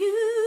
You,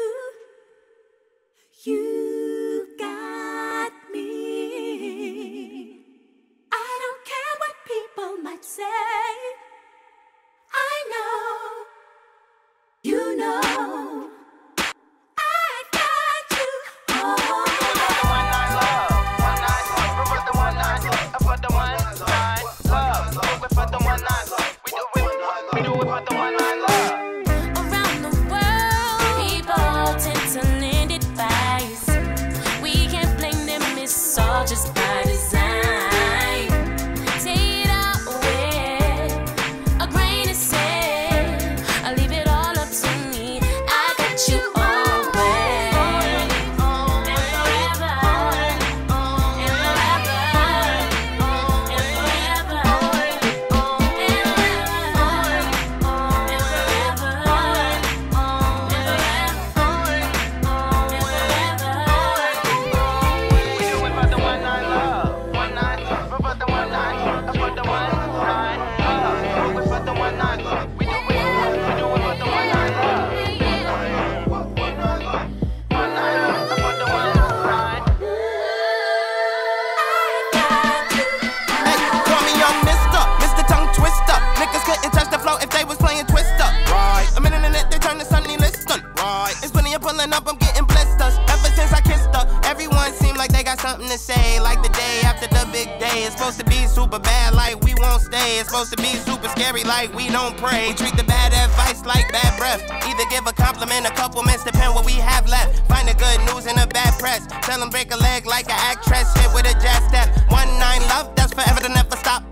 you're pulling up, I'm getting blisters. Ever since I kissed her, everyone seemed like they got something to say. Like the day after the big day. It's supposed to be super bad, like we won't stay. It's supposed to be super scary, like we don't pray. We treat the bad advice like bad breath. Either give a compliment, a couple minutes, depend what we have left. Find the good news in the bad press. Tell them break a leg like an actress, hit with a jazz step. One nine love, that's forever to never stop.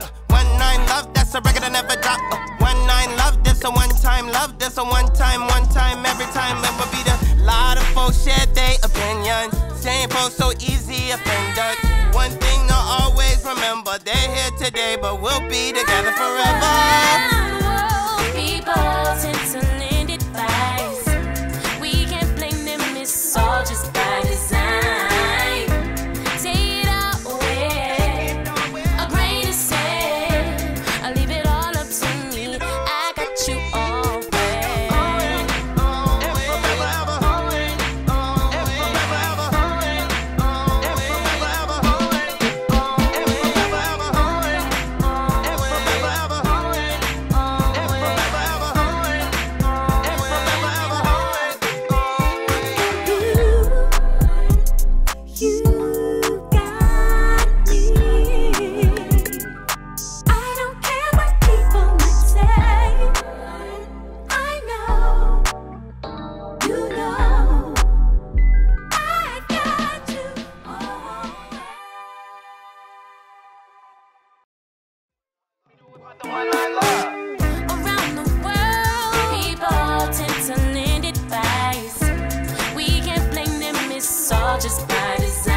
Folks so easy offenders. One thing to always remember, they're here today, but we'll be together forever. all just by design.